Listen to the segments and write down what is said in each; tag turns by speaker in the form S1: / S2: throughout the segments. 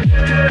S1: Thank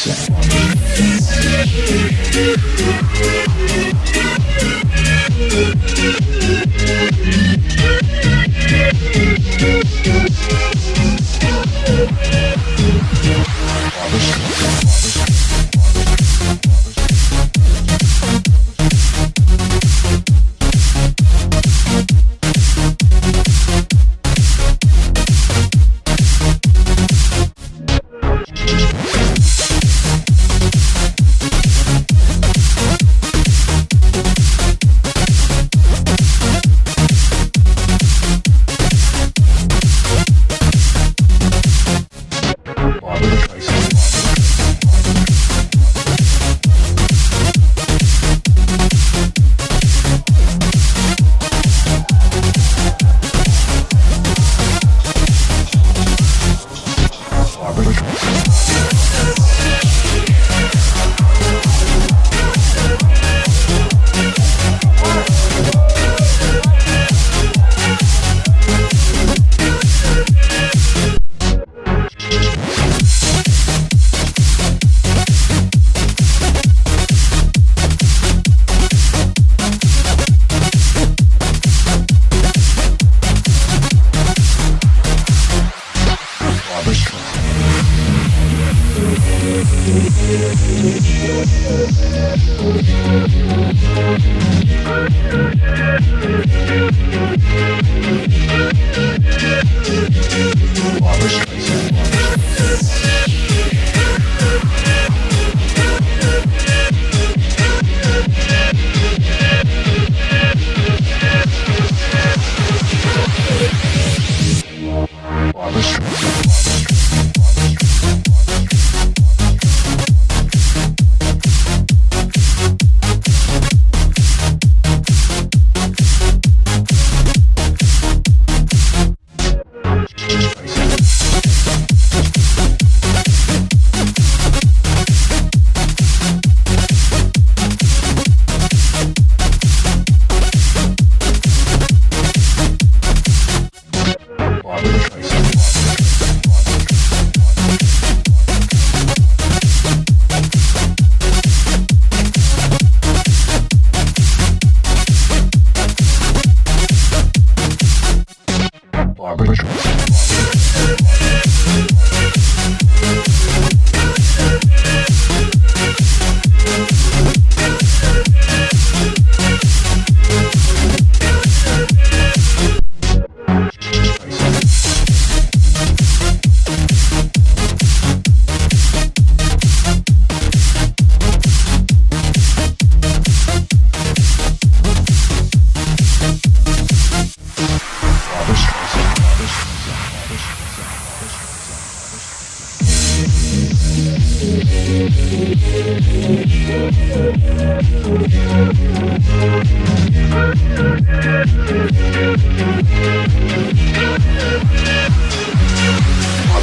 S1: Same.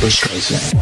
S1: Streisand.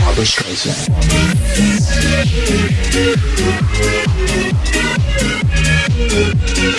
S1: Barbara Streisand. Barbara